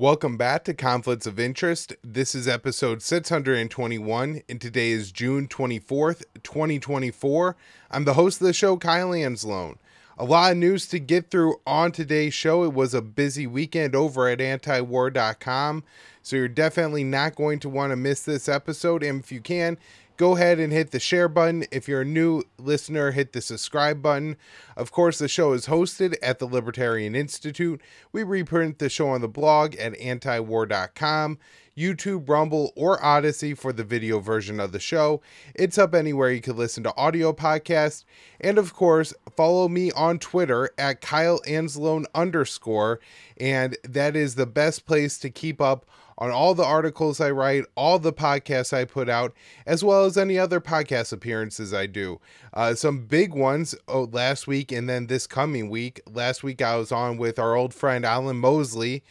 Welcome back to Conflicts of Interest. This is episode 621, and today is June 24th, 2024. I'm the host of the show, Kyle Anzalone. A lot of news to get through on today's show. It was a busy weekend over at antiwar.com, so you're definitely not going to want to miss this episode. And if you can, go ahead and hit the share button. If you're a new listener, hit the subscribe button. Of course, the show is hosted at the Libertarian Institute. We reprint the show on the blog at antiwar.com. YouTube, Rumble, or Odysee for the video version of the show. It's up anywhere you can listen to audio podcasts. And of course, follow me on Twitter at Kyle Anzalone underscore. And that is the best place to keep up on all the articles I write, all the podcasts I put out, as well as any other podcast appearances I do. Uh, some big ones oh, last week and then this coming week. Last week I was on with our old friend Alan Mosley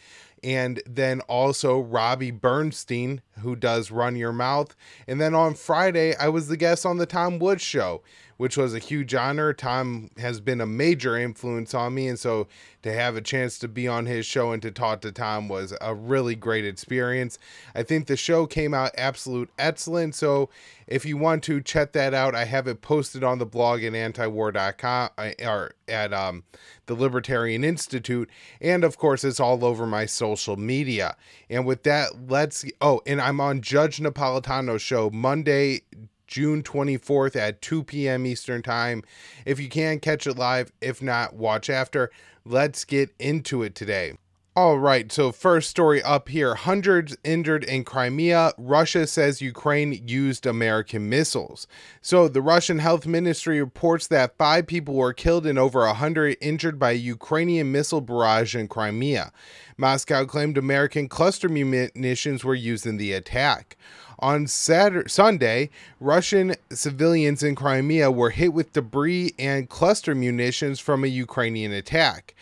and then also Robbie Bernstein, who does Run Your Mouth. And then on Friday, I was the guest on the Tom Woods Show, which was a huge honor. Tom has been a major influence on me, and so to have a chance to be on his show and to talk to Tom was a really great experience. I think the show came out absolute excellent. So if you want to check that out, I have it posted on the blog at antiwar.com uh, or at um, the Libertarian Institute. And of course, it's all over my social media. And with that, let's. Oh, and I'm on Judge Napolitano's show Monday, June 24th at 2 p.m. Eastern Time. If you can catch it live, if not, watch after. Let's get into it today. All right, so first story up here hundreds injured in Crimea. Russia says Ukraine used American missiles. So, the Russian health ministry reports that five people were killed and over 100 injured by a Ukrainian missile barrage in Crimea. Moscow claimed American cluster munitions were used in the attack. On Saturday, Sunday, Russian civilians in Crimea were hit with debris and cluster munitions from a Ukrainian attack.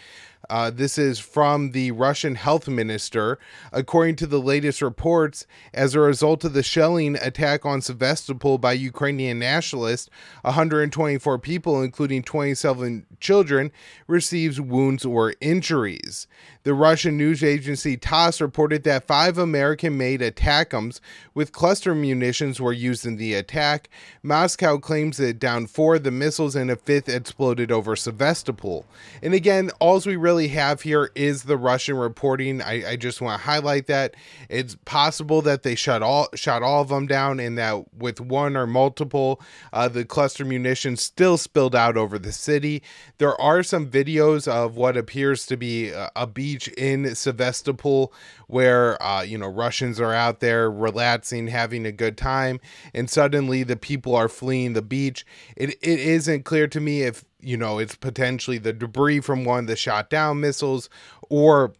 Uh, this is from the Russian health minister. According to the latest reports, as a result of the shelling attack on Sevastopol by Ukrainian nationalists, 124 people, including 27 children, receives wounds or injuries. The Russian news agency TASS reported that five American made ATACMS with cluster munitions were used in the attack. Moscow claims it downed four of the missiles and a fifth exploded over Sevastopol. And again, all we really have here is the Russian reporting. I, I just want to highlight that. It's possible that they shut all shot all of them down and that with one or multiple, uh, the cluster munitions still spilled out over the city. There are some videos of what appears to be a, beach in Sevastopol where uh, you know Russians are out there relaxing, having a good time, and suddenly the people are fleeing the beach. It it isn't clear to me if you know it's potentially the debris from one of the shot down missiles or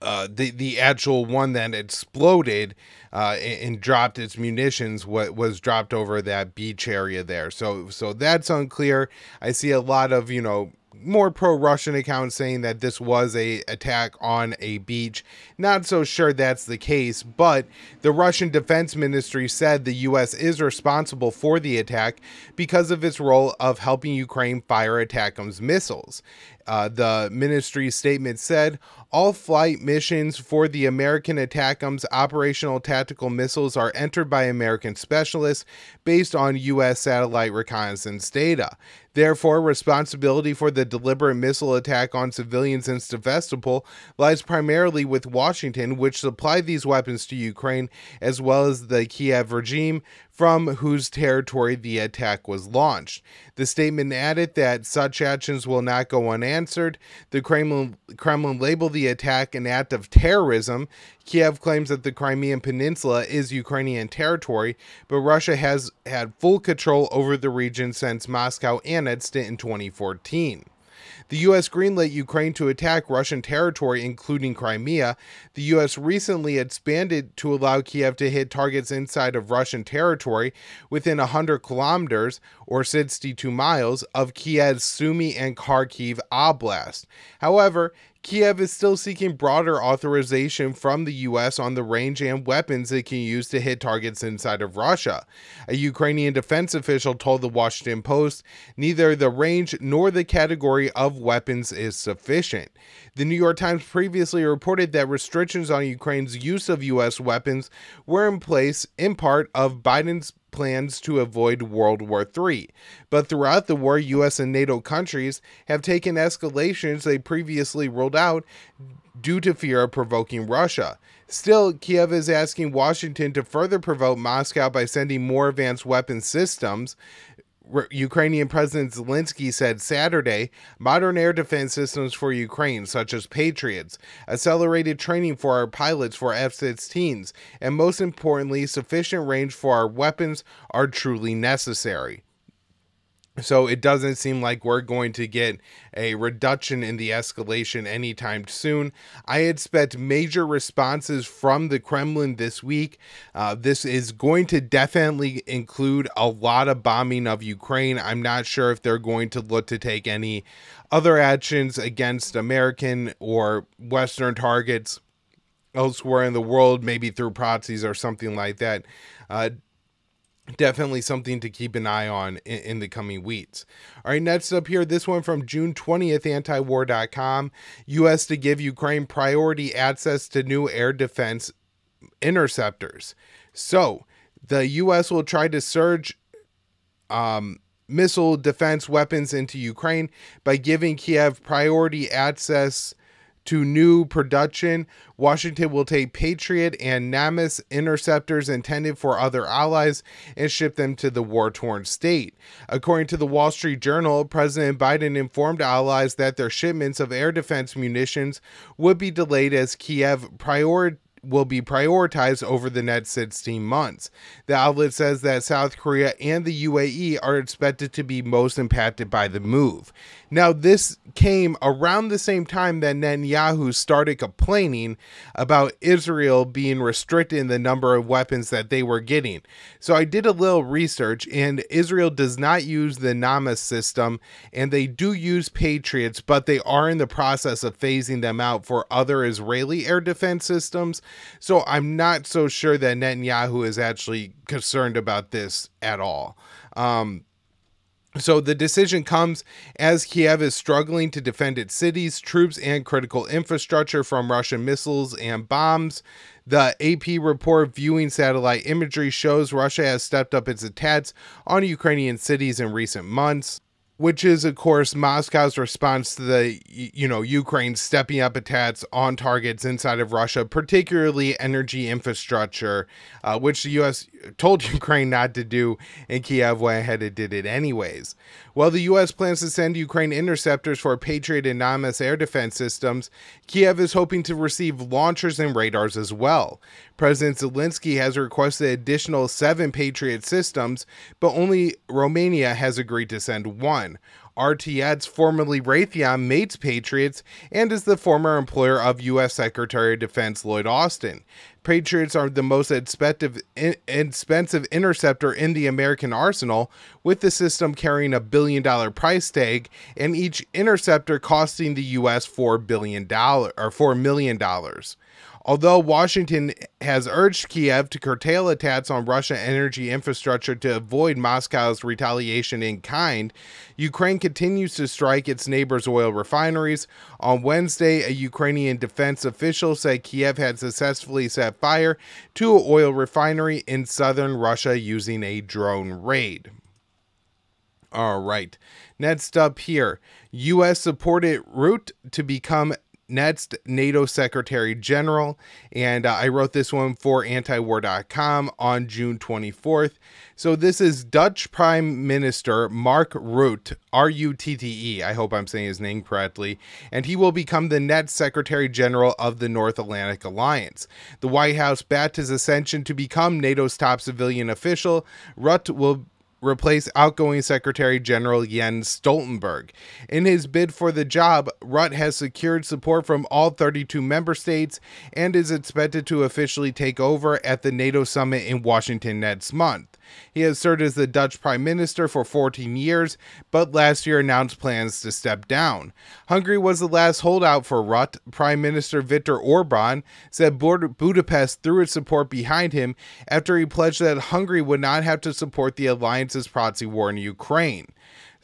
uh, the the actual one that exploded uh, and, and, dropped its munitions what was dropped over that beach area there. So so that's unclear. I see a lot of you know more pro-Russian accounts saying that this was a attack on a beach. Not so sure that's the case, but the Russian Defense Ministry said the US is responsible for the attack because of its role of helping Ukraine fire ATACMS missiles. Uh, the ministry's statement said all flight missions for the American ATACMS operational tactical missiles are entered by American specialists based on U.S. satellite reconnaissance data. Therefore, responsibility for the deliberate missile attack on civilians in Sevastopol lies primarily with Washington, which supplied these weapons to Ukraine, as well as the Kiev regime, from whose territory the attack was launched. The statement added that such actions will not go unanswered. The Kremlin, Kremlin labeled the attack an act of terrorism. Kiev claims that the Crimean Peninsula is Ukrainian territory, but Russia has had full control over the region since Moscow annexed it in 2014. The U.S. greenlit Ukraine to attack Russian territory, including Crimea. The U.S. recently expanded to allow Kiev to hit targets inside of Russian territory within 100 kilometers or 62 miles of Kiev's Sumy and Kharkiv Oblast. However, Kiev is still seeking broader authorization from the US on the range and weapons it can use to hit targets inside of Russia. A Ukrainian defense official told the Washington Post neither the range nor the category of weapons is sufficient. The New York Times previously reported that restrictions on Ukraine's use of US weapons were in place in part of Biden's plans to avoid World War III. But throughout the war, US and NATO countries have taken escalations they previously ruled out due to fear of provoking Russia. Still, Kiev is asking Washington to further provoke Moscow by sending more advanced weapon systems. Ukrainian President Zelensky said Saturday modern air defense systems for Ukraine, such as Patriots, accelerated training for our pilots for F 16s, and most importantly, sufficient range for our weapons are truly necessary. So it doesn't seem like we're going to get a reduction in the escalation anytime soon. I expect major responses from the Kremlin this week. Uh, this is going to definitely include a lot of bombing of Ukraine. I'm not sure if they're going to look to take any other actions against American or Western targets elsewhere in the world, maybe through proxies or something like that. Uh, definitely something to keep an eye on in, in, the coming weeks. All right, next up here, this one from June 20th, antiwar.com. U.S. to give Ukraine priority access to new air defense interceptors. So the U.S. will try to surge um, missile defense weapons into Ukraine by giving Kiev priority access to new production. Washington will take Patriot and NASAMS interceptors intended for other allies and ship them to the war torn state. According to the Wall Street Journal, President Biden informed allies that their shipments of air defense munitions would be delayed as Kiev prioritized will be prioritized over the next 16 months. The outlet says that South Korea and the UAE are expected to be most impacted by the move. Now, this came around the same time that Netanyahu started complaining about Israel being restricted in the number of weapons that they were getting. So I did a little research, and Israel does not use the NASAMS system, and they do use Patriots, but they are in the process of phasing them out for other Israeli air defense systems. So I'm not so sure that Netanyahu is actually concerned about this at all. Um, so the decision comes as Kiev is struggling to defend its cities, troops, and critical infrastructure from Russian missiles and bombs. The AP report viewing satellite imagery shows Russia has stepped up its attacks on Ukrainian cities in recent months which is of course Moscow's response to the you know Ukraine stepping up attacks on targets inside of Russia, particularly energy infrastructure, uh, which the U.S. told Ukraine not to do, and Kiev went ahead and did it anyways. While the U.S. plans to send Ukraine interceptors for Patriot and NASAMS air defense systems, Kiev is hoping to receive launchers and radars as well. President Zelensky has requested additional seven Patriot systems, but only Romania has agreed to send one. RTX, formerly Raytheon, mates Patriots and is the former employer of U.S. Secretary of Defense Lloyd Austin. Patriots are the most expensive, interceptor in the American arsenal, with the system carrying a billion dollar price tag and each interceptor costing the U.S. four billion dollar or four million dollars. Although Washington has urged Kiev to curtail attacks on Russian energy infrastructure to avoid Moscow's retaliation in kind, Ukraine continues to strike its neighbors' oil refineries. On Wednesday, a Ukrainian defense official said Kiev had successfully set fire to an oil refinery in southern Russia using a drone raid. All right. Next up here, U.S. supported Rutte to become next NATO Secretary General. And uh, I wrote this one for antiwar.com on June 24th. So this is Dutch Prime Minister Mark Rutte, R U T T E. I hope I'm saying his name correctly. And he will become the next Secretary General of the North Atlantic Alliance. The White House backed his ascension to become NATO's top civilian official. Rutte will replace outgoing Secretary General Jens Stoltenberg. In his bid for the job, Rutte has secured support from all 32 member states and is expected to officially take over at the NATO summit in Washington next month. He has served as the Dutch Prime Minister for 14 years, but last year announced plans to step down. Hungary was the last holdout for Rutte. Prime Minister Viktor Orban said Budapest threw its support behind him after he pledged that Hungary would not have to support the alliance's proxy war in Ukraine.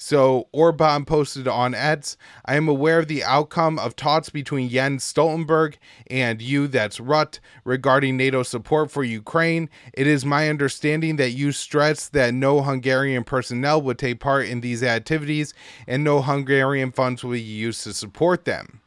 So Orban posted on X, I am aware of the outcome of talks between Jens Stoltenberg and you, that's Rutte, regarding NATO support for Ukraine. It is my understanding that you stressed that no Hungarian personnel would take part in these activities and no Hungarian funds will be used to support them.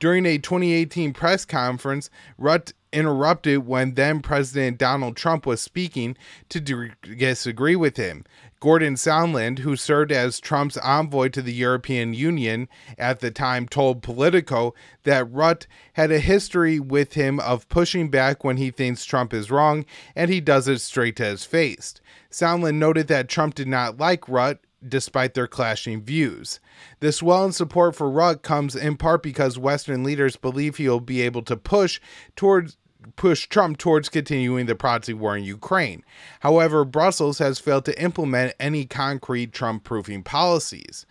During a 2018 press conference, Rutte interrupted when then President Donald Trump was speaking to disagree with him. Gordon Sondland, who served as Trump's envoy to the European Union at the time, told Politico that Rutte had a history with him of pushing back when he thinks Trump is wrong, and he does it straight to his face. Sondland noted that Trump did not like Rutte despite their clashing views. This swell in support for Rutte comes in part because Western leaders believe he will be able to push towards push Trump towards continuing the proxy war in Ukraine. However, Brussels has failed to implement any concrete Trump proofing policies.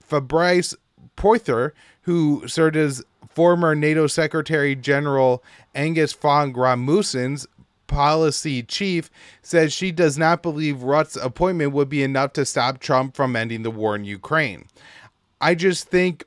Fabrice Pothier, who served as former NATO Secretary General Anders Fogh Rasmussen's policy chief, says she does not believe Rutte's appointment would be enough to stop Trump from ending the war in Ukraine. I just think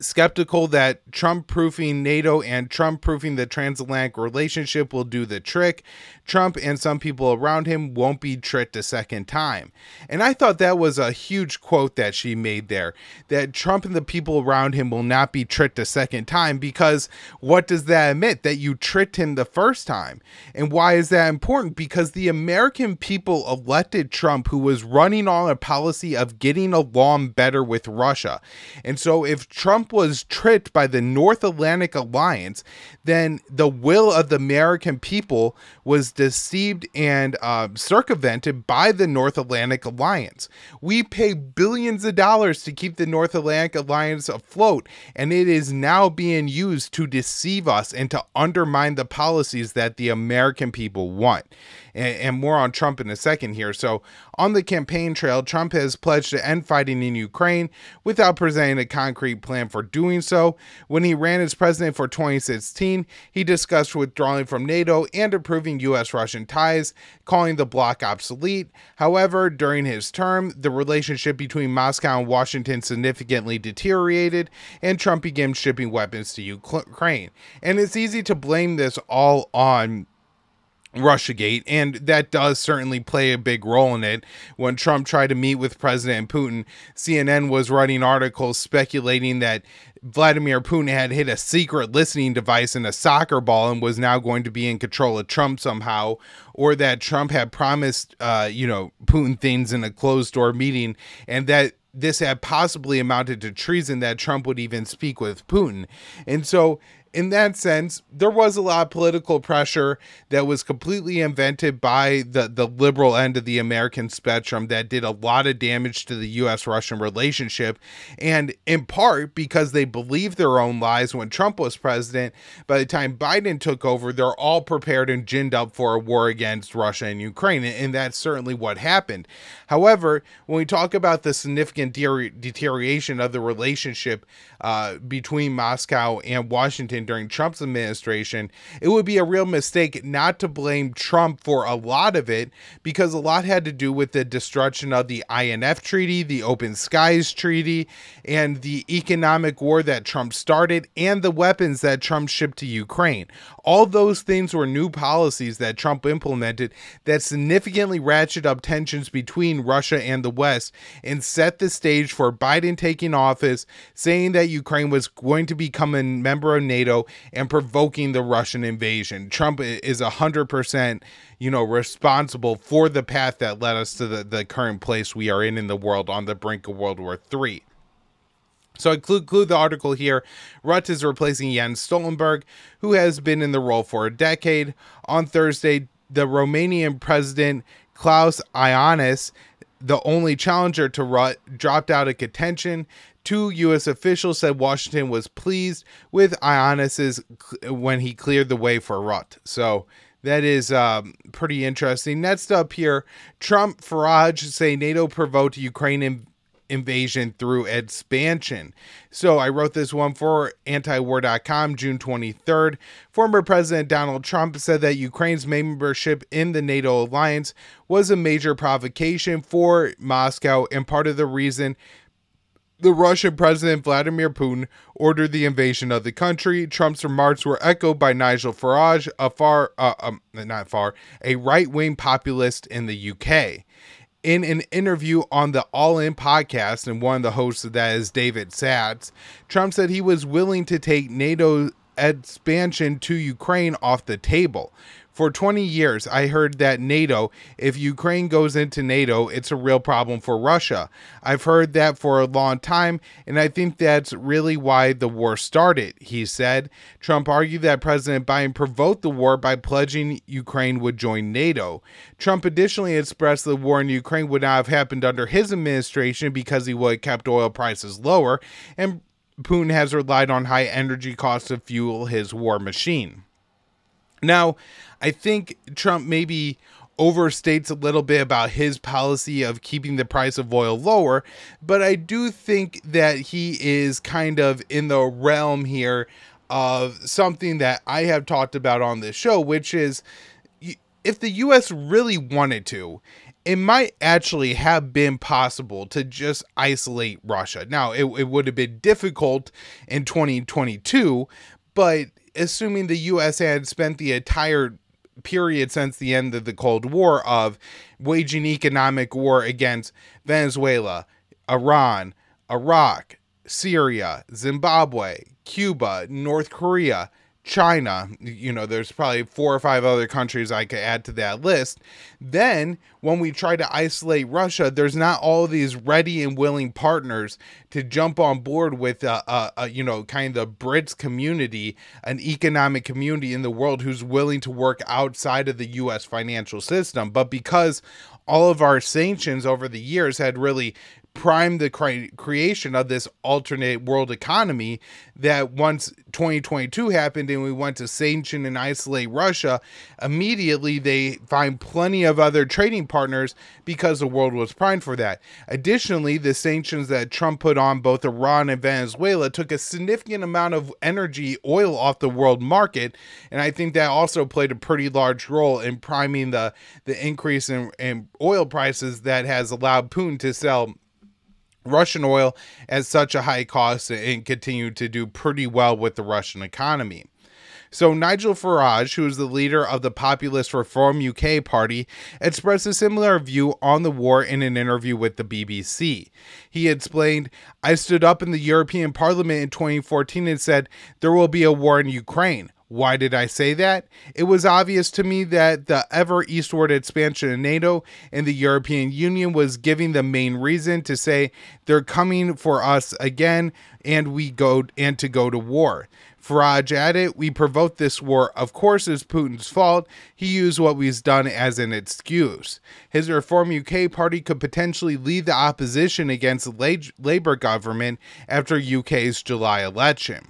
skeptical that Trump proofing NATO and Trump proofing the transatlantic relationship will do the trick. Trump and some people around him won't be tricked a second time. And I thought that was a huge quote that she made there that Trump and the people around him will not be tricked a second time because what does that admit? That you tricked him the first time. And why is that important? Because the American people elected Trump, who was running on a policy of getting along better with Russia. And so if Trump was tricked by the North Atlantic Alliance, then the will of the American people was deceived and uh, circumvented by the North Atlantic Alliance. We pay billions of dollars to keep the North Atlantic Alliance afloat, and it is now being used to deceive us and to undermine the policies that the American people want and, and more on Trump in a second here. So, on the campaign trail, Trump has pledged to end fighting in Ukraine without presenting a concrete plan for doing so. When he ran as president for 2016, he discussed withdrawing from NATO and improving U.S. Russian ties, calling the bloc obsolete. However, during his term, the relationship between Moscow and Washington significantly deteriorated, and Trump began shipping weapons to Ukraine. And it's easy to blame this all on Russiagate, and that does certainly play a big role in it. When Trump tried to meet with President Putin, CNN was writing articles speculating that Vladimir Putin had hit a secret listening device in a soccer ball and was now going to be in control of Trump somehow, or that Trump had promised, uh, you know, Putin things in a closed door meeting, and that this had possibly amounted to treason that Trump would even speak with Putin. And so in that sense, there was a lot of political pressure that was completely invented by the, the liberal end of the American spectrum that did a lot of damage to the US Russian relationship. And in part because they believed their own lies when Trump was president, by the time Biden took over, they're all prepared and ginned up for a war against Russia and Ukraine. And that's certainly what happened. However, when we talk about the significant de- deterioration of the relationship uh, between Moscow and Washington, during Trump's administration, it would be a real mistake not to blame Trump for a lot of it because a lot had to do with the destruction of the INF Treaty, the Open Skies Treaty, and the economic war that Trump started and the weapons that Trump shipped to Ukraine. All those things were new policies that Trump implemented that significantly ratcheted up tensions between Russia and the West and set the stage for Biden taking office, saying that Ukraine was going to become a member of NATO NATO and provoking the Russian invasion. Trump is 100%, you know, responsible for the path that led us to the, the current place we are in in the world on the brink of World War III. So I include, include the article here. Rutte is replacing Jens Stoltenberg, who has been in the role for a decade. On Thursday, the Romanian president Klaus Iohannis, the only challenger to Rutte, dropped out of contention Two U.S. officials said Washington was pleased with Iohannis's when he cleared the way for Rutte. So that is um, pretty interesting. Next up here, Trump Farage say NATO provoked Ukraine in- invasion through expansion. So I wrote this one for antiwar.com June 23rd. Former President Donald Trump said that Ukraine's membership in the NATO alliance was a major provocation for Moscow and part of the reason the Russian President Vladimir Putin ordered the invasion of the country. Trump's remarks were echoed by Nigel Farage, a far, uh, um, not far, a right-wing populist in the UK. In an interview on the All In podcast, and one of the hosts of that is David Sacks, Trump said he was willing to take NATO expansion to Ukraine off the table. For 20 years, I heard that NATO, if Ukraine goes into NATO, it's a real problem for Russia. I've heard that for a long time, and I think that's really why the war started, he said. Trump argued that President Biden provoked the war by pledging Ukraine would join NATO. Trump additionally expressed the war in Ukraine would not have happened under his administration because he would have kept oil prices lower, and Putin has relied on high energy costs to fuel his war machine. Now, I think Trump maybe overstates a little bit about his policy of keeping the price of oil lower, but I do think that he is kind of in the realm here of something that I have talked about on this show, which is if the US really wanted to, it might actually have been possible to just isolate Russia. Now, it, it would have been difficult in 2022, but assuming the US had spent the entire period since the end of the Cold War of waging economic war against Venezuela, Iran, Iraq, Syria, Zimbabwe, Cuba, North Korea, China, you know, there's probably four or five other countries I could add to that list. Then, when we try to isolate Russia, there's not all these ready and willing partners to jump on board with, a, a, a, you know, kind of the BRICS community, an economic community in the world who's willing to work outside of the U.S. financial system. But because all of our sanctions over the years had really primed the cre- creation of this alternate world economy that once 2022 happened and we went to sanction and isolate Russia, immediately they find plenty of other trading partners because the world was primed for that. Additionally, the sanctions that Trump put on both Iran and Venezuela took a significant amount of energy, oil off the world market, and I think that also played a pretty large role in priming the the increase in, in oil prices that has allowed Putin to sell Russian oil at such a high cost and continue to do pretty well with the Russian economy. So, Nigel Farage, who is the leader of the Populist Reform UK party, expressed a similar view on the war in an interview with the BBC. He explained, I stood up in the European Parliament in 2014 and said, There will be a war in Ukraine. Why did I say that? It was obvious to me that the ever eastward expansion of NATO and the European Union was giving the main reason to say they're coming for us again and we go and to go to war. Farage added, We provoked this war, of course, is Putin's fault. He used what we've done as an excuse. His Reform UK party could potentially lead the opposition against the Labour government after UK's July election.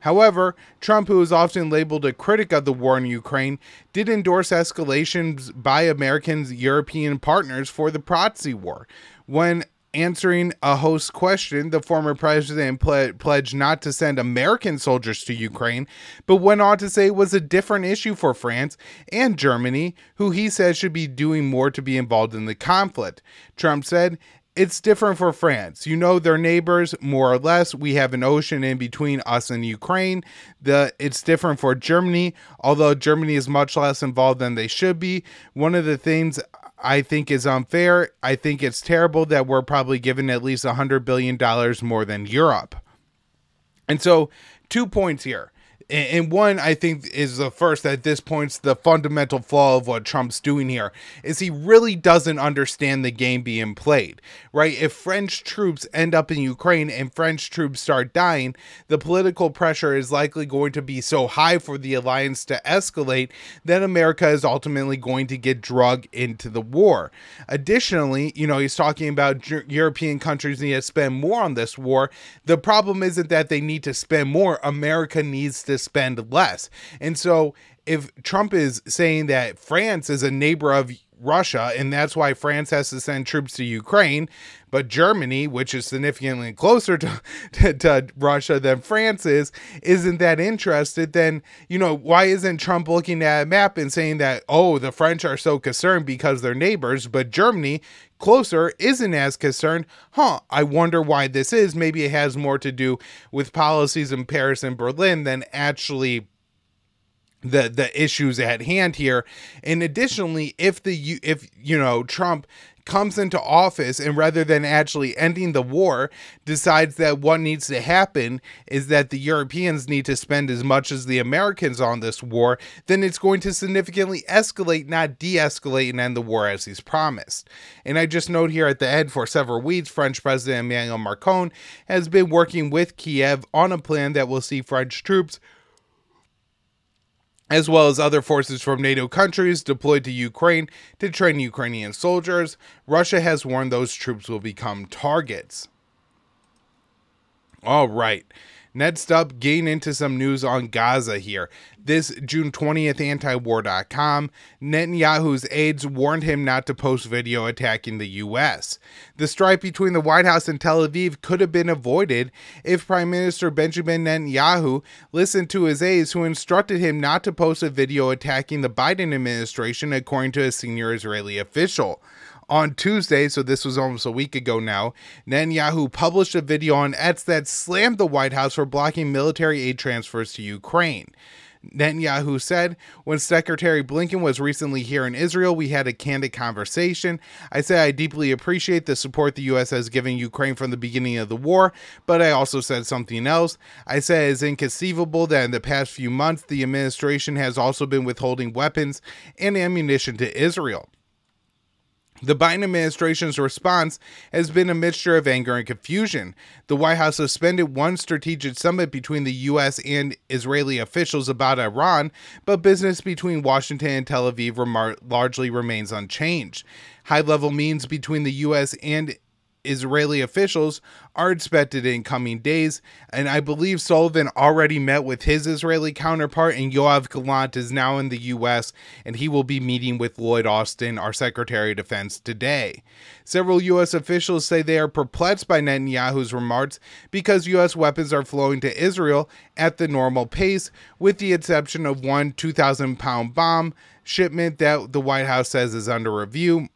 However, Trump, who is often labeled a critic of the war in Ukraine, did endorse escalations by Americans' European partners for the proxy war. When answering a host question, the former president ple- pledged not to send American soldiers to Ukraine, but went on to say it was a different issue for France and Germany, who he says should be doing more to be involved in the conflict. Trump said, it's different for France. You know, they're neighbors more or less. We have an ocean in between us and Ukraine. The it's different for Germany, although Germany is much less involved than they should be. One of the things I think is unfair. I think it's terrible that we're probably given at least a hundred billion dollars more than Europe. And so, two points here and one I think is the first at this point's the fundamental flaw of what Trump's doing here is he really doesn't understand the game being played, right? If French troops end up in Ukraine and French troops start dying, the political pressure is likely going to be so high for the alliance to escalate that America is ultimately going to get drugged into the war. Additionally, you know, he's talking about European countries need to spend more on this war. The problem isn't that they need to spend more, America needs to spend less. And so if Trump is saying that France is a neighbor of Russia, and that's why France has to send troops to Ukraine. But Germany, which is significantly closer to, to, to, Russia than France is, isn't that interested, then, you know, why isn't Trump looking at a map and saying that, oh, the French are so concerned because they're neighbors, but Germany, closer, isn't as concerned? Huh, I wonder why this is. Maybe it has more to do with policies in Paris and Berlin than actually the the issues at hand here. And additionally if the if you know Trump comes into office and rather than actually ending the war decides that what needs to happen is that the Europeans need to spend as much as the Americans on this war then it's going to significantly escalate not de-escalate and end the war as he's promised. And I just note here at the end for several weeks French President Emmanuel Macron has been working with Kiev on a plan that will see French troops as well as other forces from NATO countries deployed to Ukraine to train Ukrainian soldiers. Russia has warned those troops will become targets. All right. Next up, getting into some news on Gaza here. This June 20th, antiwar.com, Netanyahu's aides warned him not to post video attacking the U.S. The strife between the White House and Tel Aviv could have been avoided if Prime Minister Benjamin Netanyahu listened to his aides who instructed him not to post a video attacking the Biden administration, according to a senior Israeli official. On Tuesday, so this was almost a week ago now, Netanyahu published a video on X that slammed the White House for blocking military aid transfers to Ukraine. Netanyahu said, When Secretary Blinken was recently here in Israel, we had a candid conversation. I said I deeply appreciate the support the U.S. has given Ukraine from the beginning of the war, but I also said something else. I said it's inconceivable that in the past few months, the administration has also been withholding weapons and ammunition to Israel. The Biden administration's response has been a mixture of anger and confusion. The White House suspended one strategic summit between the U.S. and Israeli officials about Iran, but business between Washington and Tel Aviv remar- largely remains unchanged. High level means between the U.S. and Israeli officials are expected in coming days, and I believe Sullivan already met with his Israeli counterpart, and Yoav Gallant is now in the U.S., and he will be meeting with Lloyd Austin, our Secretary of Defense, today. Several U.S. officials say they are perplexed by Netanyahu's remarks because U.S. weapons are flowing to Israel at the normal pace, with the exception of one 2,000 pound bomb shipment that the White House says is under review.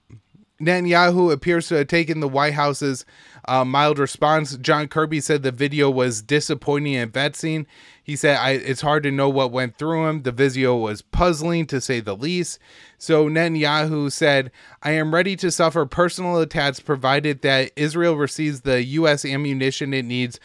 Netanyahu appears to have taken the White House's uh, mild response. John Kirby said the video was disappointing and vexing. He said I it's hard to know what went through him. The video was puzzling to say the least. So Netanyahu said, I am ready to suffer personal attacks provided that Israel receives the U.S. ammunition it needs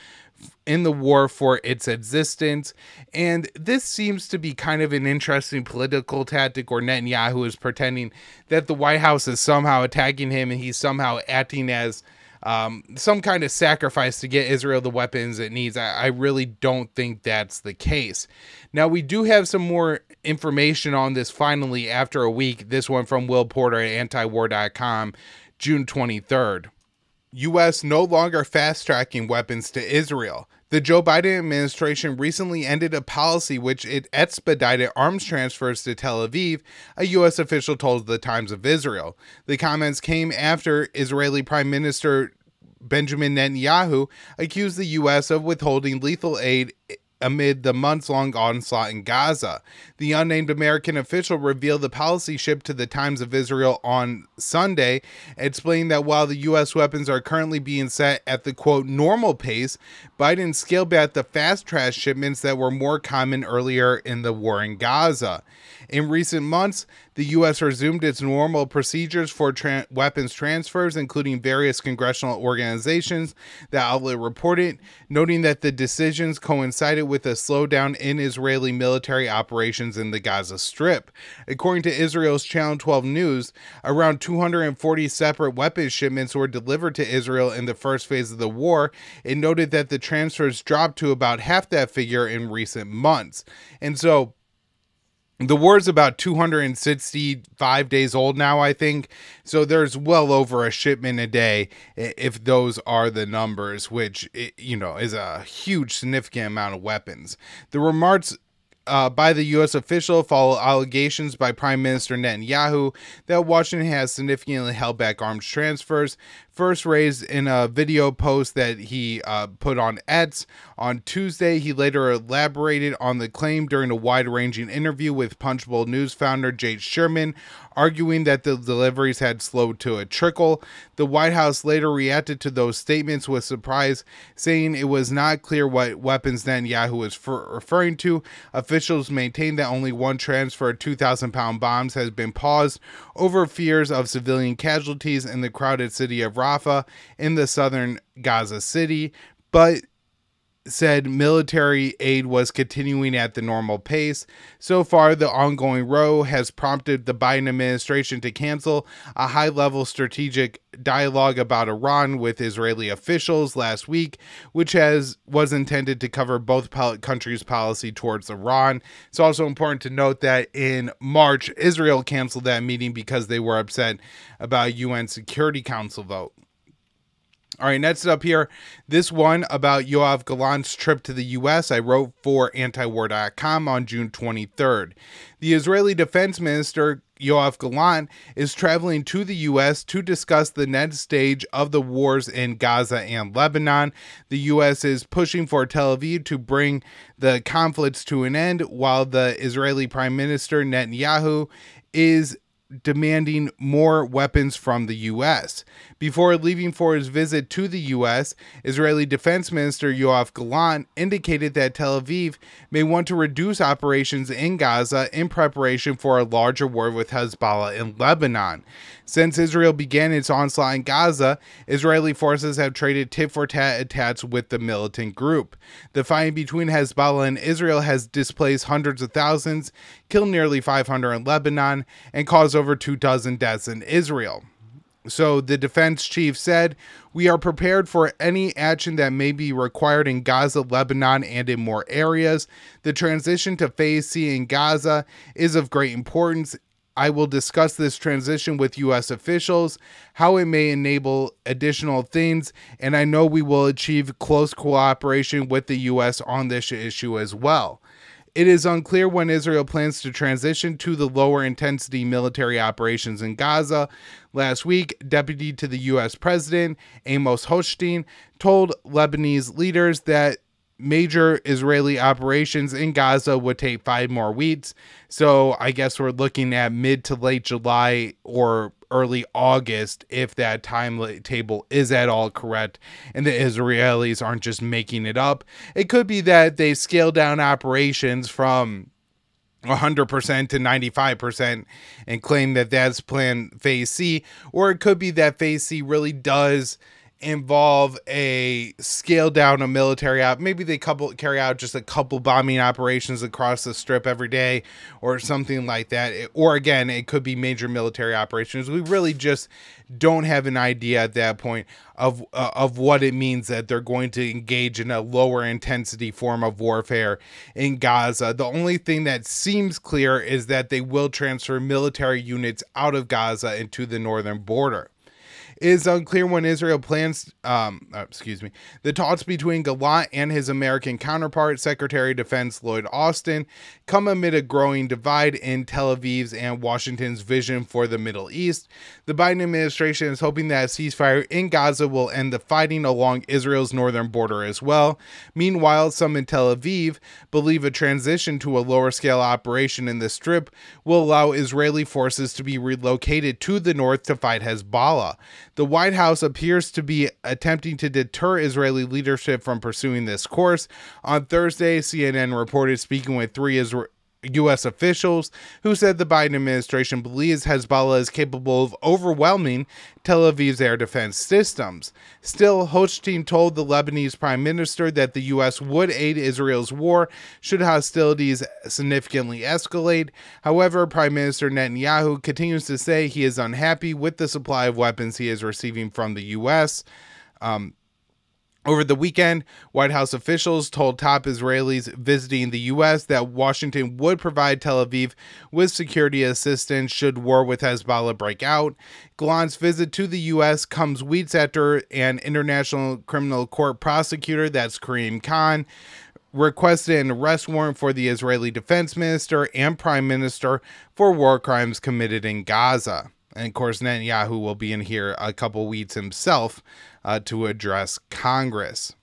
in the war for its existence. And this seems to be kind of an interesting political tactic where Netanyahu is pretending that the White House is somehow attacking him and he's somehow acting as um, some kind of sacrifice to get Israel the weapons it needs. I, I really don't think that's the case. Now, we do have some more information on this finally after a week. This one from Will Porter at antiwar.com, June 23rd. U.S. no longer fast tracking weapons to Israel. The Joe Biden administration recently ended a policy which it expedited arms transfers to Tel Aviv, a U.S. official told the Times of Israel. The comments came after Israeli Prime Minister Benjamin Netanyahu accused the U.S. of withholding lethal aid amid the months long onslaught in Gaza. The unnamed American official revealed the policy shipped to the Times of Israel on Sunday, explaining that while the U.S. weapons are currently being set at the quote normal pace, Biden scaled back the fast track shipments that were more common earlier in the war in Gaza. In recent months, the U.S. resumed its normal procedures for tra- weapons transfers, including various congressional organizations, the outlet reported, noting that the decisions coincided with a slowdown in Israeli military operations in the Gaza Strip. According to Israel's Channel 12 News, around 240 separate weapons shipments were delivered to Israel in the first phase of the war. It noted that the transfers dropped to about half that figure in recent months. And so, the war is about 265 days old now, I think. So there's well over a shipment a day, if those are the numbers, which, you know, is a huge, significant amount of weapons. The remarks uh, by the U.S. official follow allegations by Prime Minister Netanyahu that Washington has significantly held back arms transfers, first raised in a video post that he uh, put on X. On Tuesday, he later elaborated on the claim during a wide ranging interview with Punchbowl News founder Jake Sherman, arguing that the deliveries had slowed to a trickle. The White House later reacted to those statements with surprise, saying it was not clear what weapons Netanyahu was referring to. Officials maintain that only one transfer of 2,000 pound bombs has been paused over fears of civilian casualties in the crowded city of Rafah in the southern Gaza City. But said military aid was continuing at the normal pace. So far, the ongoing row has prompted the Biden administration to cancel a high level strategic dialogue about Iran with Israeli officials last week, which has was intended to cover both countries' policy towards Iran. It's also important to note that in March, Israel canceled that meeting because they were upset about UN Security Council vote. All right, next up here, this one about Yoav Gallant's trip to the U.S. I wrote for antiwar.com on June 23rd. The Israeli Defense Minister Yoav Gallant is traveling to the U.S. to discuss the next stage of the wars in Gaza and Lebanon. The U.S. is pushing for Tel Aviv to bring the conflicts to an end, while the Israeli Prime Minister Netanyahu is demanding more weapons from the U.S. Before leaving for his visit to the U.S., Israeli Defense Minister Yoav Gallant indicated that Tel Aviv may want to reduce operations in Gaza in preparation for a larger war with Hezbollah in Lebanon. Since Israel began its onslaught in Gaza, Israeli forces have traded tit for tat attacks with the militant group. The fighting between Hezbollah and Israel has displaced hundreds of thousands, killed nearly 500 in Lebanon, and caused over two dozen deaths in Israel. So the defense chief said, We are prepared for any action that may be required in Gaza, Lebanon, and in more areas. The transition to Phase C in Gaza is of great importance. I will discuss this transition with U.S. officials, how it may enable additional things, and I know we will achieve close cooperation with the U.S. on this issue as well. It is unclear when Israel plans to transition to the lower intensity military operations in Gaza. Last week, Deputy to the U.S. President Amos Hochstein told Lebanese leaders that major Israeli operations in Gaza would take five more weeks. So I guess we're looking at mid to late July or early August if that timetable is at all correct and the Israelis aren't just making it up. It could be that they scale down operations from 100% to 95% and claim that that's plan phase C or it could be that phase C really does involve a scale down a military out maybe they couple carry out just a couple bombing operations across the strip every day or something like that. Or again it could be major military operations. We really just don't have an idea at that point of uh, of what it means that they're going to engage in a lower intensity form of warfare in Gaza. The only thing that seems clear is that they will transfer military units out of Gaza into the northern border is unclear when Israel plans, um, uh, excuse me, the talks between Gallant and his American counterpart, Secretary of Defense Lloyd Austin, come amid a growing divide in Tel Aviv's and Washington's vision for the Middle East. The Biden administration is hoping that a ceasefire in Gaza will end the fighting along Israel's northern border as well. Meanwhile, some in Tel Aviv believe a transition to a lower scale operation in the Strip will allow Israeli forces to be relocated to the north to fight Hezbollah. The White House appears to be attempting to deter Israeli leadership from pursuing this course. On Thursday, CNN reported speaking with three Israeli U.S. officials who said the Biden administration believes Hezbollah is capable of overwhelming Tel Aviv's air defense systems. Still, Hochstein told the Lebanese prime minister that the U.S. would aid Israel's war should hostilities significantly escalate. However, Prime Minister Netanyahu continues to say he is unhappy with the supply of weapons he is receiving from the U.S. Um, Over the weekend, White House officials told top Israelis visiting the U.S. that Washington would provide Tel Aviv with security assistance should war with Hezbollah break out. Gallant's visit to the U.S. comes weeks after an international criminal court prosecutor, that's Karim Khan, requested an arrest warrant for the Israeli defense minister and prime minister for war crimes committed in Gaza. And of course, Netanyahu will be in here a couple weeks himself uh, to address Congress.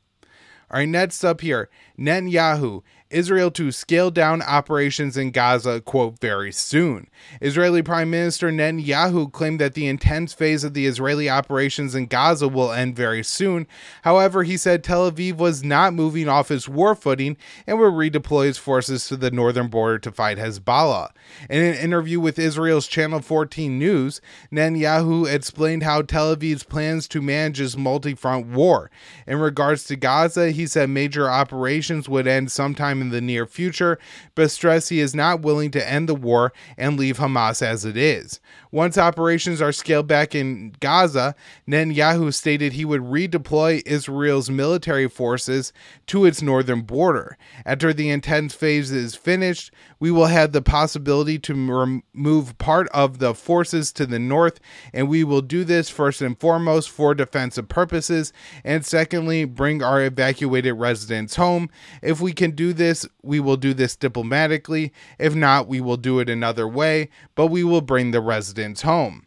All right, next up here Netanyahu Israel to scale down operations in Gaza, quote, very soon. Israeli Prime Minister Netanyahu claimed that the intense phase of the Israeli operations in Gaza will end very soon. However, he said Tel Aviv was not moving off its war footing and would redeploy its forces to the northern border to fight Hezbollah. In an interview with Israel's Channel 14 News, Netanyahu explained how Tel Aviv's plans to manage its multi front war. In regards to Gaza, he said major operations would end sometime sometime in the near future, but stressed he is not willing to end the war and leave Hamas as it is. Once operations are scaled back in Gaza, Netanyahu stated he would redeploy Israel's military forces to its northern border. After the intense phase is finished, we will have the possibility to remove part of the forces to the north, and we will do this first and foremost for defensive purposes, and secondly, bring our evacuated residents home. If we can do this, we will do this diplomatically. If not, we will do it another way, but we will bring the residents home.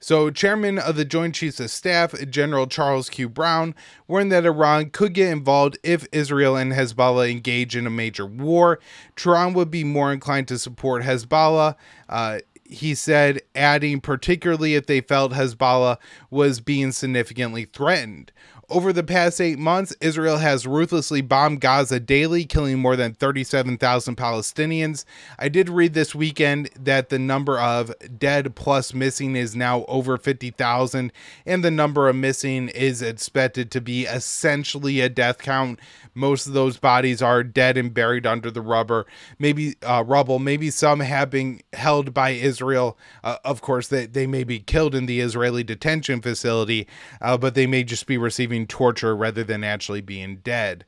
So, Chairman of the Joint Chiefs of Staff, General Charles Q. Brown, warned that Iran could get involved if Israel and Hezbollah engage in a major war. Tehran would be more inclined to support Hezbollah. Uh, he said, adding, particularly if they felt Hezbollah was being significantly threatened. Over the past eight months, Israel has ruthlessly bombed Gaza daily, killing more than 37,000 Palestinians. I did read this weekend that the number of dead plus missing is now over 50,000, and the number of missing is expected to be essentially a death count. Most of those bodies are dead and buried under the rubber, maybe uh, rubble. Maybe some have been held by Israel. Uh, of course, they, they may be killed in the Israeli detention facility, uh, but they may just be receiving receiving torture rather than actually being dead.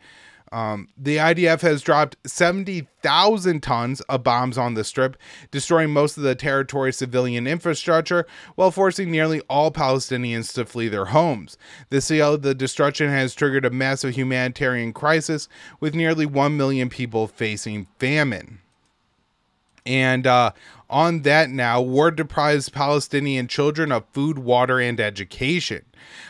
Um, the IDF has dropped 70,000 tons of bombs on the strip, destroying most of the territory's civilian infrastructure while forcing nearly all Palestinians to flee their homes. The scale of the destruction has triggered a massive humanitarian crisis, with nearly 1 million people facing famine. And uh, on that now, war deprives Palestinian children of food, water, and education.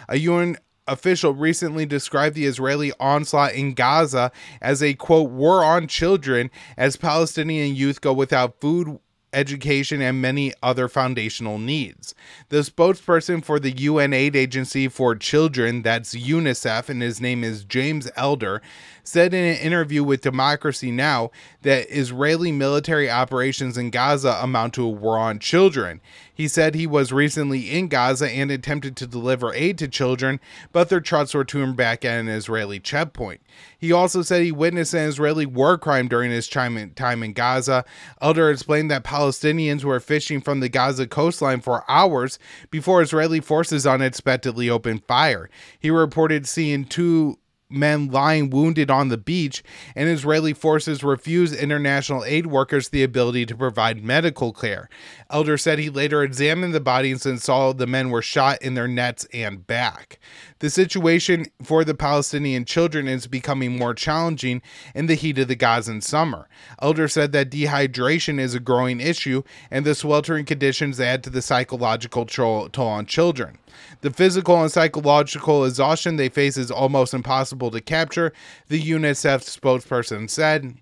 A UN official recently described the Israeli onslaught in Gaza as a quote war on children as Palestinian youth go without food, education, and many other foundational needs. The spokesperson for the UN aid agency for children, that's UNICEF, and his name is James Elder, said in an interview with Democracy Now! that Israeli military operations in Gaza amount to a war on children. He said he was recently in Gaza and attempted to deliver aid to children, but their trucks were turned back at an Israeli checkpoint. He also said he witnessed an Israeli war crime during his time in Gaza. Elder explained that Palestinians were fishing from the Gaza coastline for hours before Israeli forces unexpectedly opened fire. He reported seeing two men lying wounded on the beach, and Israeli forces refused international aid workers the ability to provide medical care. Elder said he later examined the bodies and saw the men were shot in their nets and back. The situation for the Palestinian children is becoming more challenging in the heat of the Gazan summer. Elder said that dehydration is a growing issue, and the sweltering conditions add to the psychological toll on children. The physical and psychological exhaustion they face is almost impossible to capture, the UNICEF spokesperson said.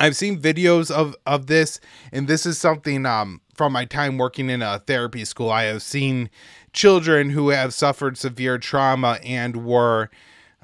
I've seen videos of, of this, and this is something um, from my time working in a therapy school. I have seen children who have suffered severe trauma and were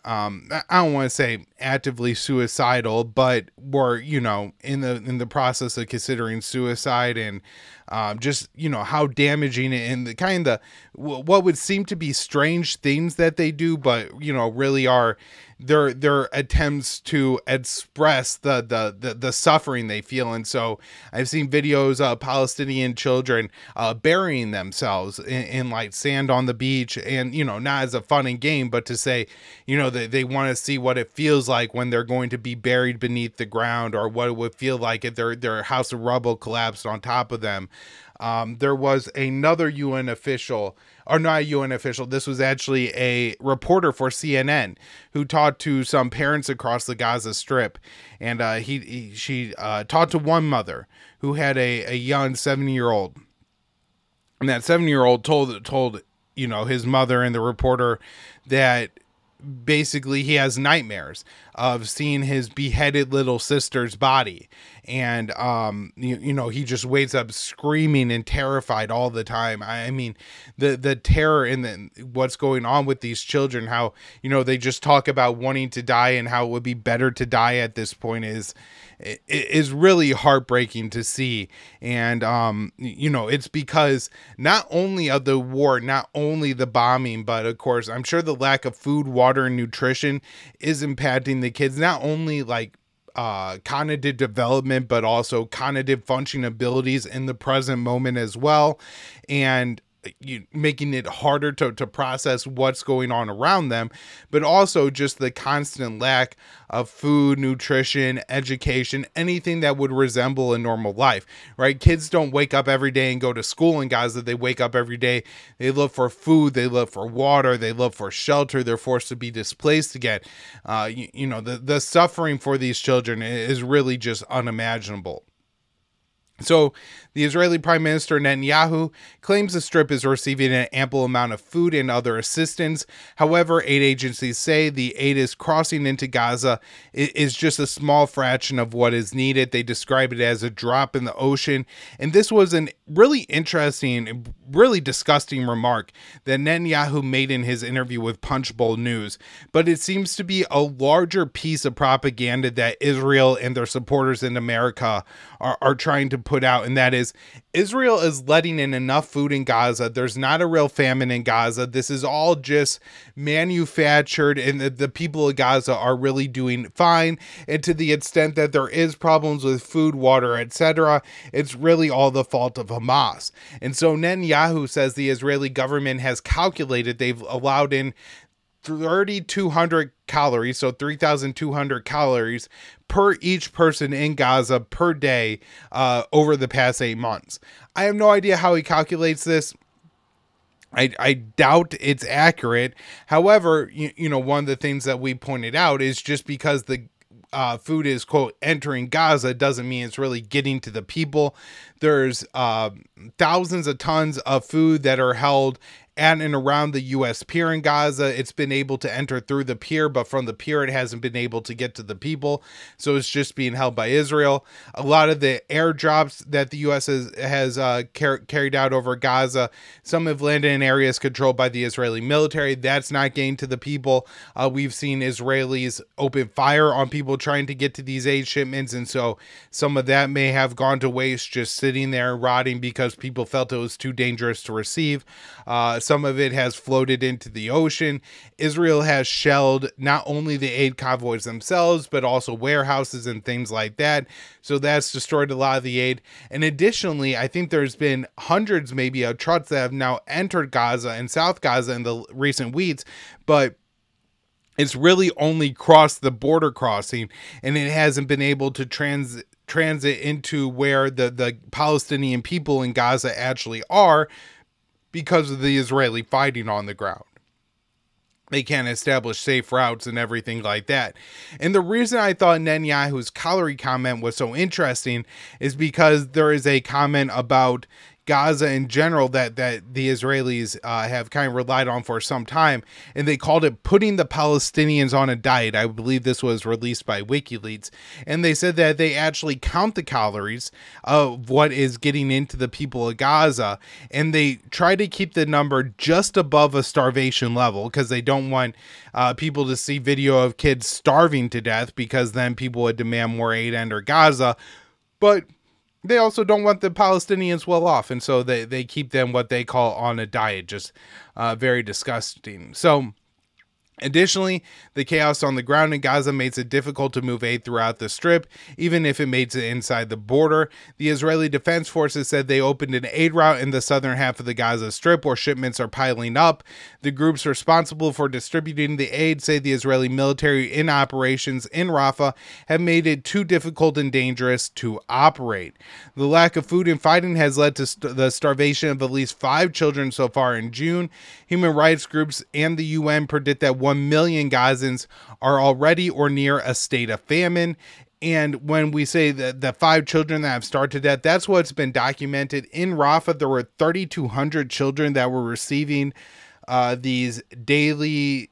um, I don't want to say actively suicidal, but were you know in the in the process of considering suicide and um, just you know how damaging and the kind of what would seem to be strange things that they do, but you know really are their their attempts to express the the the, the suffering they feel. And so i've seen videos of palestinian children uh, burying themselves in, in like sand on the beach and you know not as a fun and game but to say you know they, they want to see what it feels like when they're going to be buried beneath the ground or what it would feel like if their their house of rubble collapsed on top of them. Um, there was another UN official, or not a UN official, this was actually a reporter for CNN who talked to some parents across the Gaza Strip. And uh, he, he, she uh, talked to one mother who had a, a young seven year old. And that seven year old told, told, you know, his mother and the reporter that basically he has nightmares of seeing his beheaded little sister's body. And um you, you know he just wakes up screaming and terrified all the time. I, I mean the the terror in the what's going on with these children how you know they just talk about wanting to die and how it would be better to die at this point is is really heartbreaking to see and um you know it's because not only of the war not only the bombing but of course i'm sure the lack of food water and nutrition is impacting the kids not only like uh, cognitive development, but also cognitive functioning abilities in the present moment as well. And you making it harder to, to process what's going on around them but also just the constant lack of food nutrition education anything that would resemble a normal life right? Kids don't wake up every day and go to school and guys that they wake up every day they look for food they look for water they look for shelter they're forced to be displaced again. Uh, you, you know the, the suffering for these children is really just unimaginable so, the Israeli Prime Minister Netanyahu claims the strip is receiving an ample amount of food and other assistance. However, aid agencies say the aid is crossing into Gaza is just a small fraction of what is needed. They describe it as a drop in the ocean. And this was a really interesting, really disgusting remark that Netanyahu made in his interview with Punchbowl News. But it seems to be a larger piece of propaganda that Israel and their supporters in America are, are trying to put out, and that is Israel is letting in enough food in Gaza. There's not a real famine in Gaza. This is all just manufactured, and the, the people of Gaza are really doing fine. And to the extent that there is problems with food, water, etc., it's really all the fault of Hamas. And so Netanyahu says the Israeli government has calculated they've allowed in 3,200 calories, so 3,200 calories per each person in Gaza per day uh, over the past eight months. I have no idea how he calculates this. I, I doubt it's accurate. However, you, you know, one of the things that we pointed out is just because the uh, food is quote entering Gaza doesn't mean it's really getting to the people. There's uh, thousands of tons of food that are held at and around the U.S. pier in Gaza. It's been able to enter through the pier, but from the pier, it hasn't been able to get to the people. So it's just being held by Israel. A lot of the airdrops that the U.S. has, has uh, car- carried out over Gaza, some have landed in areas controlled by the Israeli military. That's not getting to the people. Uh, we've seen Israelis open fire on people trying to get to these aid shipments. And so some of that may have gone to waste just sitting there rotting because people felt it was too dangerous to receive. Uh, some of it has floated into the ocean. Israel has shelled not only the aid convoys themselves, but also warehouses and things like that. So that's destroyed a lot of the aid. And additionally, I think there's been hundreds, maybe, of trucks that have now entered Gaza and South Gaza in the recent weeks, but it's really only crossed the border crossing and it hasn't been able to transit transit into where the the Palestinian people in Gaza actually are because of the Israeli fighting on the ground. They can't establish safe routes and everything like that. And the reason I thought Netanyahu's calorie comment was so interesting is because there is a comment about Gaza in general that that the Israelis uh, have kind of relied on for some time, and they called it putting the Palestinians on a diet. I believe this was released by WikiLeaks, and they said that they actually count the calories of what is getting into the people of Gaza, and they try to keep the number just above a starvation level because they don't want uh, people to see video of kids starving to death because then people would demand more aid under Gaza, but they also don't want the Palestinians well off, and so they they keep them what they call on a diet, just uh, very disgusting. So Additionally, the chaos on the ground in Gaza makes it difficult to move aid throughout the strip, even if it makes it inside the border. The Israeli Defense Forces said they opened an aid route in the southern half of the Gaza Strip where shipments are piling up. The groups responsible for distributing the aid say the Israeli military in operations in Rafah have made it too difficult and dangerous to operate. The lack of food and fighting has led to st- the starvation of at least five children so far in June. Human rights groups and the UN predict that 1 million Gazans are already or near a state of famine. And when we say that the five children that have starved to death, that's what's been documented. In Rafah, there were 3,200 children that were receiving uh, these daily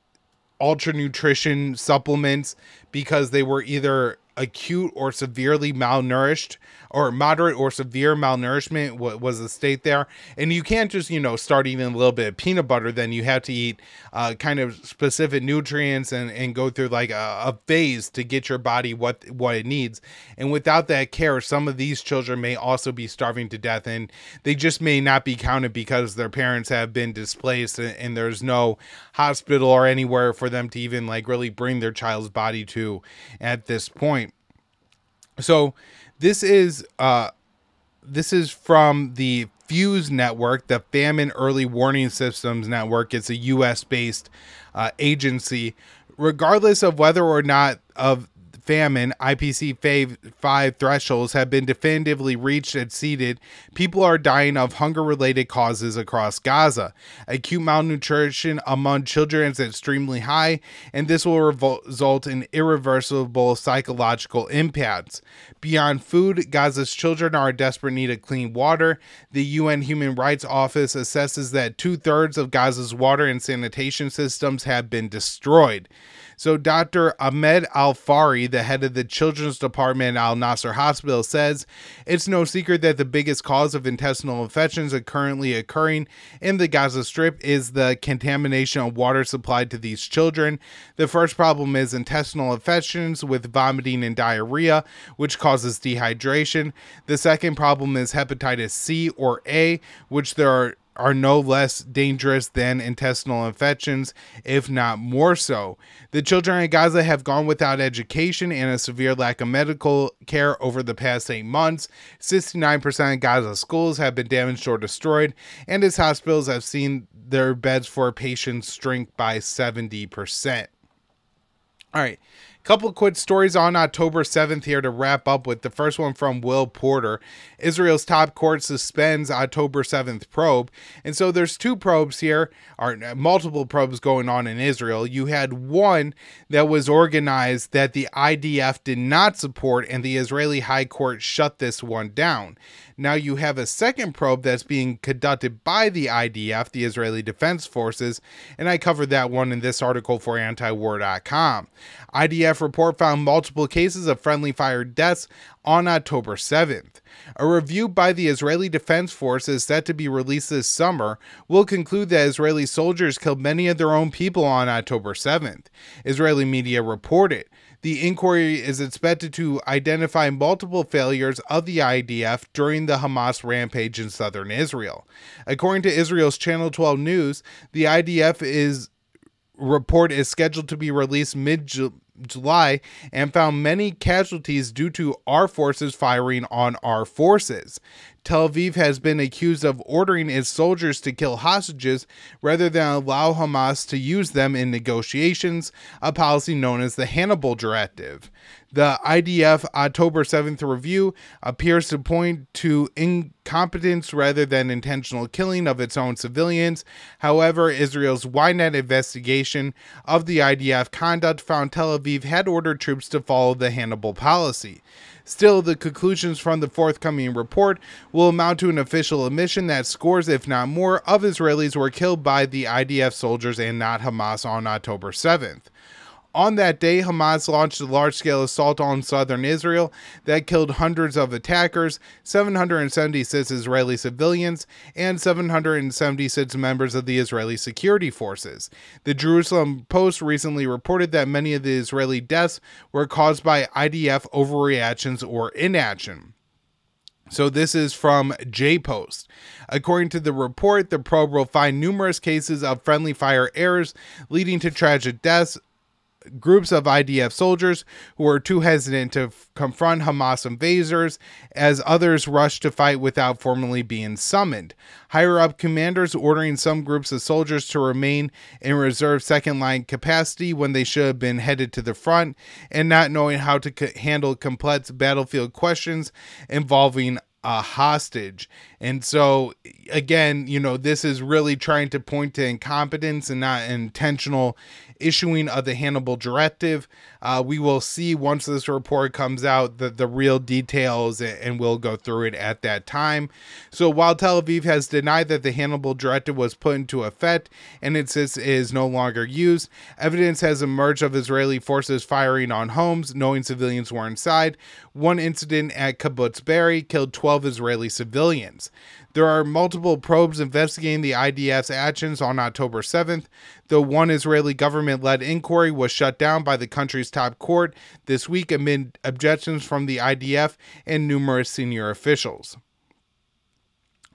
ultra nutrition supplements because they were either acute or severely malnourished or moderate or severe malnourishment was the state there. And you can't just you know start eating a little bit of peanut butter then you have to eat uh, kind of specific nutrients and, and go through like a, a phase to get your body what what it needs. And without that care some of these children may also be starving to death and they just may not be counted because their parents have been displaced and, and there's no hospital or anywhere for them to even like really bring their child's body to at this point. So this is uh this is from the FEWS Network, the Famine Early Warning Systems Network. It's a U.S. based uh, agency. Regardless of whether or not of famine, IPC 5 thresholds have been definitively reached and exceeded, people are dying of hunger related causes across Gaza. Acute malnutrition among children is extremely high, and this will result in irreversible psychological impacts. Beyond food, Gaza's children are in desperate need of clean water. The UN Human Rights Office assesses that two thirds of Gaza's water and sanitation systems have been destroyed. So, Dr. Ahmed Al Farra, the head of the children's department at Al Nasser Hospital, says it's no secret that the biggest cause of intestinal infections are currently occurring in the Gaza Strip is the contamination of water supplied to these children. The first problem is intestinal infections with vomiting and diarrhea, which causes dehydration. The second problem is hepatitis C or A, which there are are no less dangerous than intestinal infections, if not more so. The children in Gaza have gone without education and a severe lack of medical care over the past eight months. 69% of Gaza schools have been damaged or destroyed, and its hospitals have seen their beds for patients shrink by 70%. All right, Couple quick stories on October 7th here to wrap up with the first one from Will Porter. Israel's top court suspends October 7th probe. And so there's two probes here, or multiple probes going on in Israel. You had one that was organized that the IDF did not support, and the Israeli High Court shut this one down. Now you have a second probe that's being conducted by the IDF, the Israeli Defense Forces, and I covered that one in this article for antiwar.com. IDF report found multiple cases of friendly fire deaths on October 7th. A review by the Israeli Defense Forces set to be released this summer will conclude that Israeli soldiers killed many of their own people on October 7th. Israeli media reported. The inquiry is expected to identify multiple failures of the IDF during the Hamas rampage in southern Israel. According to Israel's Channel 12 News, the IDF is report is scheduled to be released mid July and found many casualties due to our forces firing on our forces. Tel Aviv has been accused of ordering its soldiers to kill hostages rather than allow Hamas to use them in negotiations, a policy known as the Hannibal Directive. The IDF October 7th review appears to point to incompetence rather than intentional killing of its own civilians. However, Israel's Ynet investigation of the IDF conduct found Tel Aviv had ordered troops to follow the Hannibal policy. Still, the conclusions from the forthcoming report will amount to an official admission that scores, if not more, of Israelis were killed by the IDF soldiers and not Hamas on October 7th. On that day, Hamas launched a large scale assault on southern Israel that killed hundreds of attackers, 776 Israeli civilians, and 776 members of the Israeli security forces. The Jerusalem Post recently reported that many of the Israeli deaths were caused by IDF overreactions or inaction. So this is from J Post. According to the report, the probe will find numerous cases of friendly fire errors leading to tragic deaths, groups of IDF soldiers who were too hesitant to confront Hamas invaders as others rushed to fight without formally being summoned. Higher up commanders ordering some groups of soldiers to remain in reserve second line capacity when they should have been headed to the front, and not knowing how to handle complex battlefield questions involving a hostage. And so, again, you know, this is really trying to point to incompetence and not intentional issuing of the Hannibal directive. Uh, we will see once this report comes out the, the real details and we'll go through it at that time. So while Tel Aviv has denied that the Hannibal directive was put into effect and it is no longer used, evidence has emerged of Israeli forces firing on homes, knowing civilians were inside. One incident at Kibbutz Be'eri killed 12 Israeli civilians. There are multiple probes investigating the IDF's actions on October 7th. The one Israeli government led inquiry was shut down by the country's top court this week amid objections from the IDF and numerous senior officials.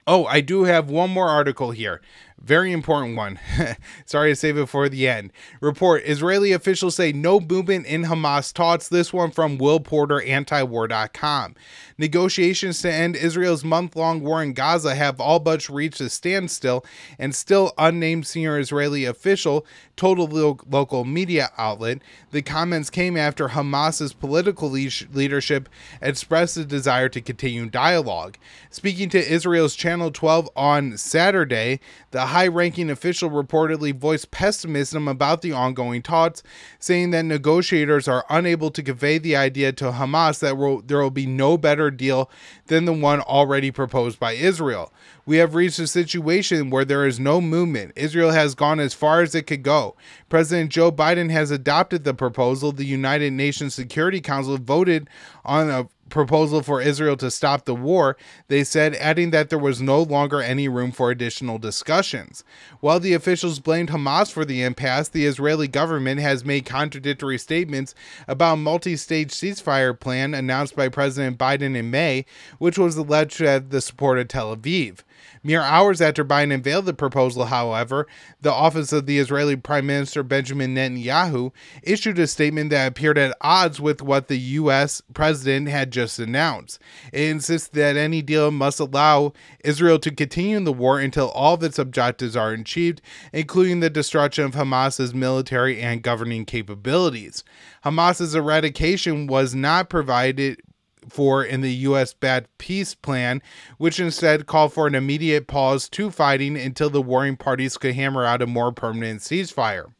Oh, I do have one more article here. Very important one. Sorry to save it for the end. Report Israeli officials say no movement in Hamas talks. This one from Will Porter, antiwar.com. Negotiations to end Israel's month long war in Gaza have all but reached a standstill, and still unnamed senior Israeli official told a lo- local media outlet. The comments came after Hamas's political le- leadership expressed a desire to continue dialogue. Speaking to Israel's Channel 12 on Saturday, the high ranking official reportedly voiced pessimism about the ongoing talks, saying that negotiators are unable to convey the idea to Hamas that there will be no better deal than the one already proposed by Israel. We have reached a situation where there is no movement. Israel has gone as far as it could go. President Joe Biden has adopted the proposal. The United Nations Security Council voted on a proposal for Israel to stop the war, they said, adding that there was no longer any room for additional discussions. While the officials blamed Hamas for the impasse, the Israeli government has made contradictory statements about a multi stage ceasefire plan announced by President Biden in May, which was alleged to have the support of Tel Aviv. Mere hours after Biden unveiled the proposal, however, the office of the Israeli Prime Minister Benjamin Netanyahu issued a statement that appeared at odds with what the U.S. president had just announced. It insists that any deal must allow Israel to continue the war until all of its objectives are achieved, including the destruction of Hamas's military and governing capabilities. Hamas's eradication was not provided for in the U.S. Bad Peace Plan, which instead called for an immediate pause to fighting until the warring parties could hammer out a more permanent ceasefire.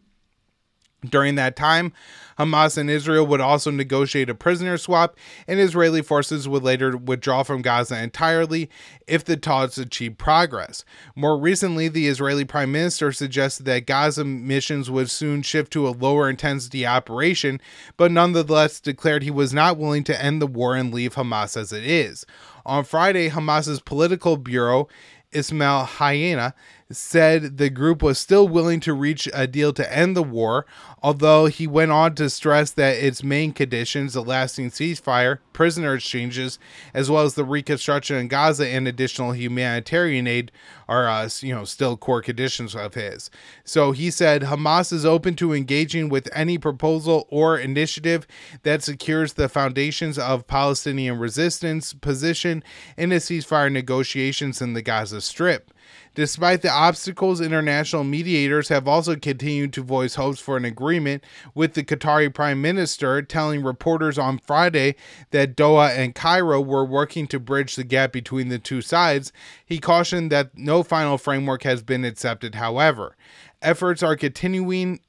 During that time, Hamas and Israel would also negotiate a prisoner swap, and Israeli forces would later withdraw from Gaza entirely if the talks achieved progress. More recently, the Israeli Prime Minister suggested that Gaza missions would soon shift to a lower intensity operation, but nonetheless declared he was not willing to end the war and leave Hamas as it is. On Friday, Hamas's political bureau Ismail Haniyeh said the group was still willing to reach a deal to end the war, although he went on to stress that its main conditions, a lasting ceasefire, prisoner exchanges, as well as the reconstruction in Gaza and additional humanitarian aid, are uh, you know still core conditions of his. So he said Hamas is open to engaging with any proposal or initiative that secures the foundations of Palestinian resistance position in the ceasefire negotiations in the Gaza Strip. Despite the obstacles, international mediators have also continued to voice hopes for an agreement, with the Qatari Prime Minister telling reporters on Friday that Doha and Cairo were working to bridge the gap between the two sides. He cautioned that no final framework has been accepted, however. Efforts are continuing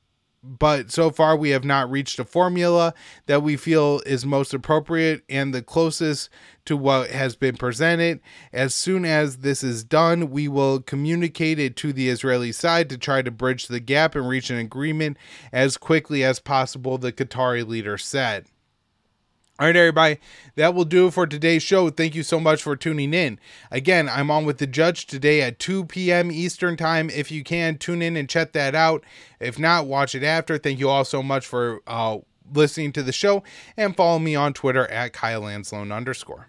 but so far we have not reached a formula that we feel is most appropriate and the closest to what has been presented. As soon as this is done, we will communicate it to the Israeli side to try to bridge the gap and reach an agreement as quickly as possible, the Qatari leader said. All right, everybody, that will do it for today's show. Thank you so much for tuning in. Again, I'm on with the judge today at 2 p.m. Eastern Time. If you can, tune in and check that out. If not, watch it after. Thank you all so much for uh, listening to the show and follow me on Twitter at Kyle Anzalone underscore.